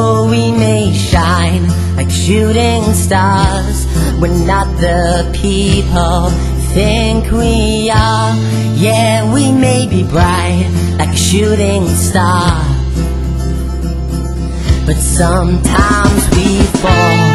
though we may shine like shooting stars, we're not the people think we are. Yeah, we may be bright like a shooting star, but sometimes we fall.